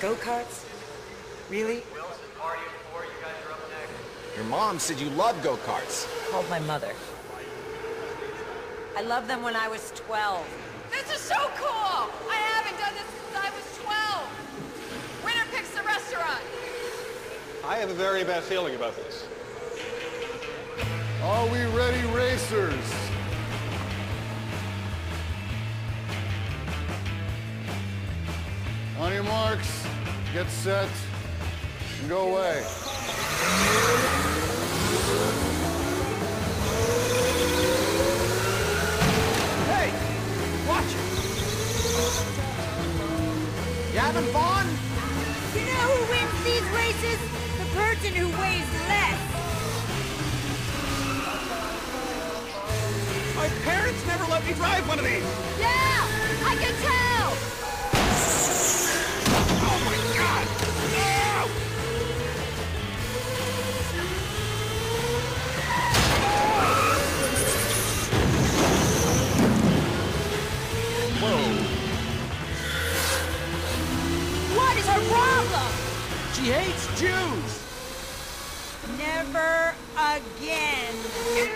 Go-karts? Really? Your mom said you love go-karts. Called my mother. I loved them when I was 12. This is so cool! I haven't done this since I was 12. Winner picks the restaurant. I have a very bad feeling about this. Are we ready, racers? On your marks, get set, and go away. Hey! Watch it! You having fun? You know who wins these races? The person who weighs less. My parents never let me drive one of these! Yeah! She hates Jews! Never again.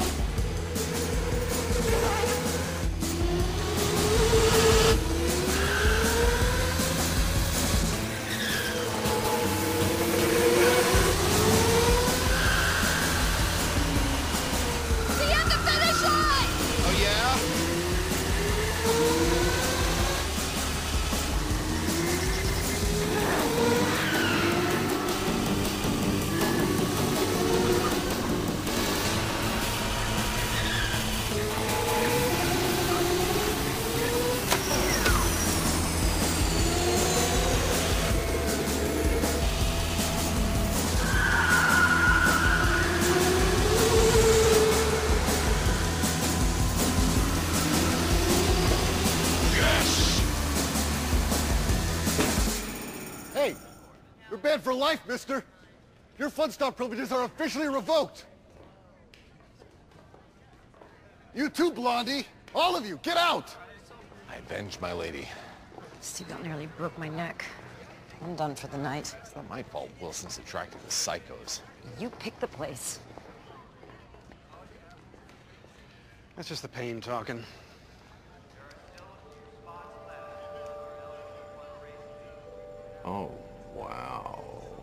you're banned for life, mister. Your fun stop privileges are officially revoked. You too, Blondie. All of you, get out! I avenged my lady. Seagull nearly broke my neck. I'm done for the night. It's not my fault Wilson's attracted to psychos. You pick the place. That's just the pain talking. Oh, wow.